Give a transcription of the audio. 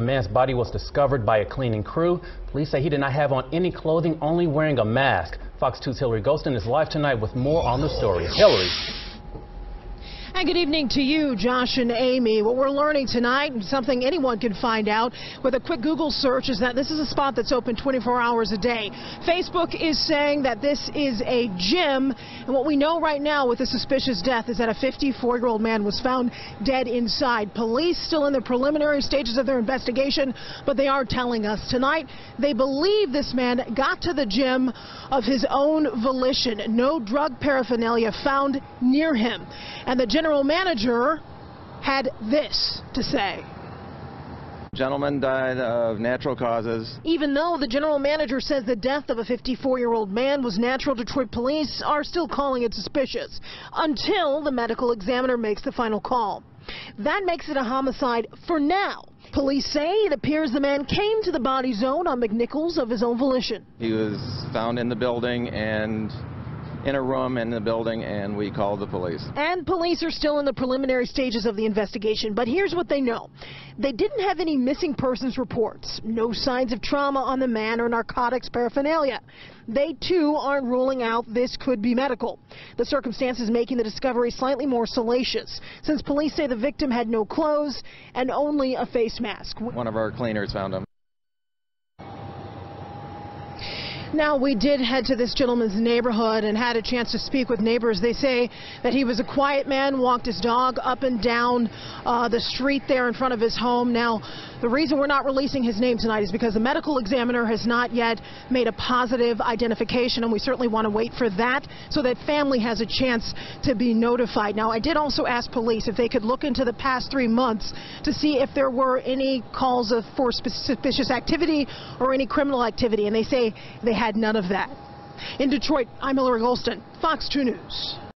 man's body was discovered by a cleaning crew. Police say he did not have on any clothing, only wearing a mask. Fox 2's Hillary Golston is live tonight with more on the story. Hillary. And good evening to you, Josh and Amy. What we're learning tonight, and something anyone can find out with a quick Google search, is that this is a spot that's open 24 hours a day. Facebook is saying that this is a gym, and what we know right now with the suspicious death is that a 54-year-old man was found dead inside. Police still in the preliminary stages of their investigation, but they are telling us tonight they believe this man got to the gym of his own volition. No drug paraphernalia found near him. And the general manager had this to say. Gentleman died of natural causes. Even though the general manager says the death of a 54-year-old man was natural, Detroit police are still calling it suspicious until the medical examiner makes the final call. That makes it a homicide for now. Police say it appears the man came to the body zone on McNichols of his own volition. He was found in the building and in a room in the building and we called the police. And police are still in the preliminary stages of the investigation, but here's what they know. They didn't have any missing persons reports, no signs of trauma on the man or narcotics paraphernalia. They too aren't ruling out this could be medical. The circumstances making the discovery slightly more salacious, since police say the victim had no clothes and only a face mask. One of our cleaners found him. Now, we did head to this gentleman's neighborhood and had a chance to speak with neighbors. They say that he was a quiet man, walked his dog up and down uh, the street there in front of his home. Now, the reason we're not releasing his name tonight is because the medical examiner has not yet made a positive identification, and we certainly want to wait for that so that family has a chance to be notified. Now, I did also ask police if they could look into the past three months to see if there were any calls of, for suspicious activity or any criminal activity, and they say they had none of that. In Detroit, I'm Hillary Golston, Fox 2 News.